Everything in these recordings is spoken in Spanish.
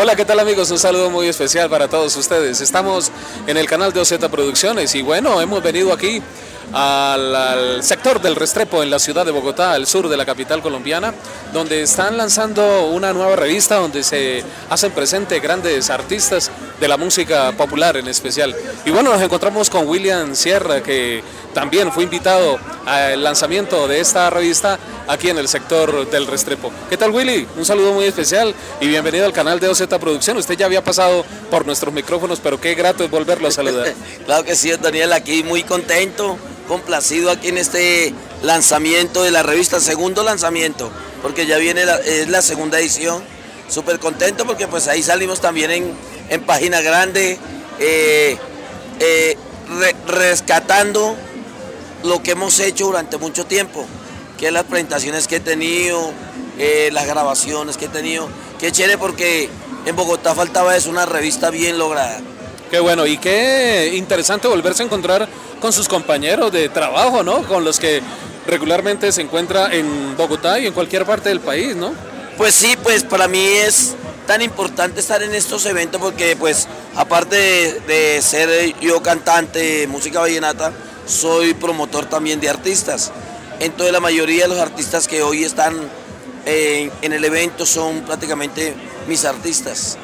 Hola, ¿qué tal amigos? Un saludo muy especial para todos ustedes. Estamos en el canal de OZ Producciones y bueno, hemos venido aquí al, al, sector del Restrepo en la ciudad de Bogotá, al sur de la capital colombiana, donde están lanzando una nueva revista donde se hacen presente grandes artistas de la música popular en especial. Y bueno, nos encontramos con William Sierra, que también fue invitado al lanzamiento de esta revista aquí en el sector del Restrepo. ¿Qué tal Willy? Un saludo muy especial y bienvenido al canal de OZ Producción. Usted ya había pasado por nuestros micrófonos, pero qué grato es volverlo a saludar. claro que sí, Daniel, aquí muy contento, complacido aquí en este lanzamiento de la revista, segundo lanzamiento, porque ya viene la, es la segunda edición. Súper contento porque pues ahí salimos también en, en página grande, eh, eh, re, rescatando lo que hemos hecho durante mucho tiempo, que es las presentaciones que he tenido, eh, las grabaciones que he tenido. Qué chévere porque en Bogotá faltaba eso, una revista bien lograda. Qué bueno y qué interesante volverse a encontrar con sus compañeros de trabajo, ¿no? Con los que regularmente se encuentra en Bogotá y en cualquier parte del país, ¿no? Pues sí, pues para mí es tan importante estar en estos eventos porque pues aparte de, de ser yo cantante de música vallenata, soy promotor también de artistas. Entonces la mayoría de los artistas que hoy están en, en el evento son prácticamente mis artistas.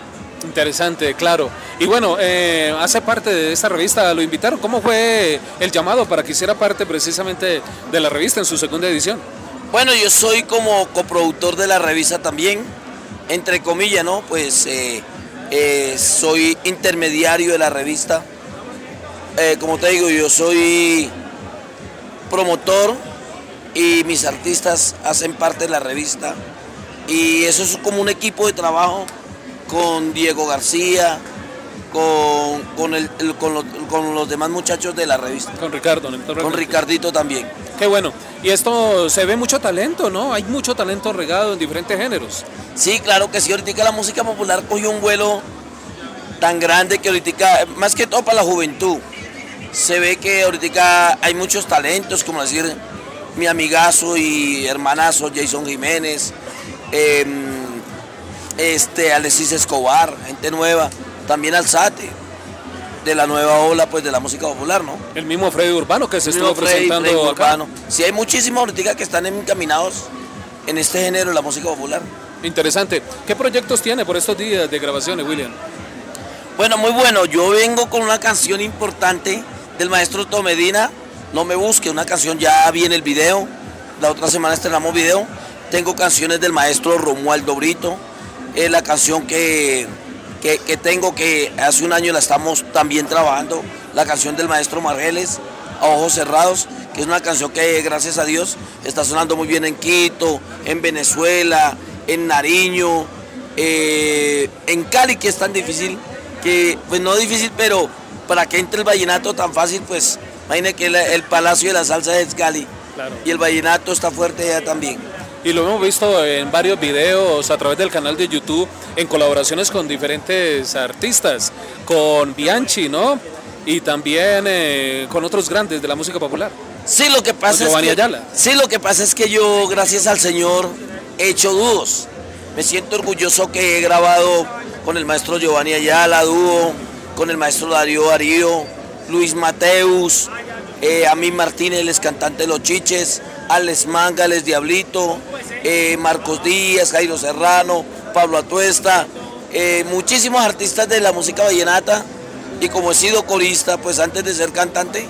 Interesante, claro. Y bueno, eh, hace parte de esta revista, lo invitaron. ¿Cómo fue el llamado para que hiciera parte precisamente de la revista en su segunda edición? Bueno, yo soy como coproductor de la revista también, entre comillas, ¿no? Pues eh, eh, soy intermediario de la revista. Eh, como te digo, yo soy promotor y mis artistas hacen parte de la revista. Y eso es como un equipo de trabajo con Diego García, con, con, el, el, con, los, con, los, demás muchachos de la revista. Con Ricardo. Con Ricardito también. Qué bueno. Y esto se ve mucho talento, ¿no? Hay mucho talento regado en diferentes géneros. Sí, claro que sí. Ahorita la música popular cogió un vuelo tan grande que ahorita, más que todo para la juventud, se ve que ahorita hay muchos talentos, como decir mi amigazo y hermanazo Jason Jiménez, eh, este Alexis Escobar, gente nueva, también Alzate, de la nueva ola pues de la música popular, ¿no? El mismo Freddy Urbano que se estuvo Freddy, presentando Freddy acá. Urbano. Sí, hay muchísimos ahorita que están encaminados en este género de la música popular. Interesante. ¿Qué proyectos tiene por estos días de grabaciones, William? Bueno, muy bueno. Yo vengo con una canción importante del maestro Tomedina, No me busque, una canción, ya viene el video. La otra semana estrenamos video. Tengo canciones del maestro Romualdo Brito. Es la canción que, que, tengo que hace un año la estamos también trabajando. La canción del maestro Margeles, A Ojos Cerrados, que es una canción que gracias a Dios está sonando muy bien en Quito, en Venezuela, en Nariño, eh, en Cali, que es tan difícil, que pues no difícil, pero para que entre el vallenato tan fácil, pues imagine que el, el Palacio de la Salsa es Cali. Claro. Y el vallenato está fuerte allá también. Y lo hemos visto en varios videos a través del canal de YouTube, en colaboraciones con diferentes artistas, con Bianchi, ¿no? Y también eh, con otros grandes de la música popular. Sí, lo que pasa es que, Ayala. sí, lo que pasa es que yo, gracias al Señor, he hecho dúos. Me siento orgulloso que he grabado con el maestro Giovanni Ayala, dúo, con el maestro Darío Darío, Luis Mateus, eh, Martínez, el cantante Los Chiches, Alex Manga, Diablito, eh, Marcos Díaz, Jairo Serrano, Pablo Atuesta, eh, muchísimos artistas de la música vallenata. Y como he sido corista, pues antes de ser cantante,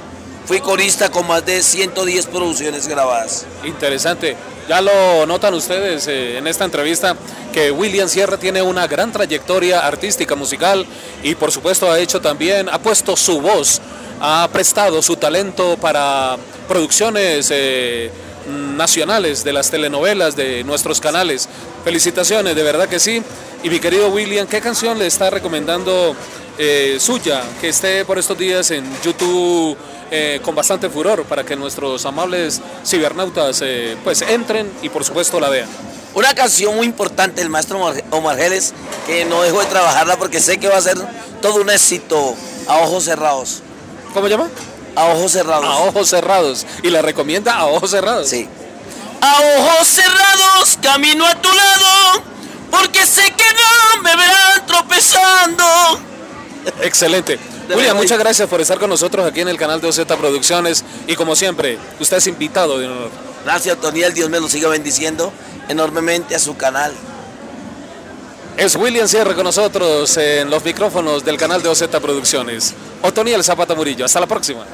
fui corista con más de 110 producciones grabadas. Interesante. Ya lo notan ustedes eh, en esta entrevista que William Sierra tiene una gran trayectoria artística, musical y por supuesto ha hecho también, ha puesto su voz, ha prestado su talento para producciones eh, nacionales de las telenovelas de nuestros canales. Felicitaciones, de verdad que sí. Y mi querido William, ¿qué canción le está recomendando eh, suya que esté por estos días en YouTube eh, con bastante furor para que nuestros amables cibernautas eh, pues entren y por supuesto la vean? Una canción muy importante del maestro Omar Geles, que no dejo de trabajarla porque sé que va a ser todo un éxito a ojos cerrados. ¿Cómo llama? A ojos cerrados. A ojos cerrados. Y la recomienda a ojos cerrados. Sí. A ojos cerrados camino a tu lado, porque sé que no me verán tropezar Excelente. William, muchas gracias por estar con nosotros aquí en el canal de OZ Producciones y como siempre, usted es invitado de honor. Gracias, Toniel. Dios me lo siga bendiciendo enormemente a su canal. Es William Sierra con nosotros en los micrófonos del canal de OZ Producciones. Otoniel Zapata Murillo. Hasta la próxima.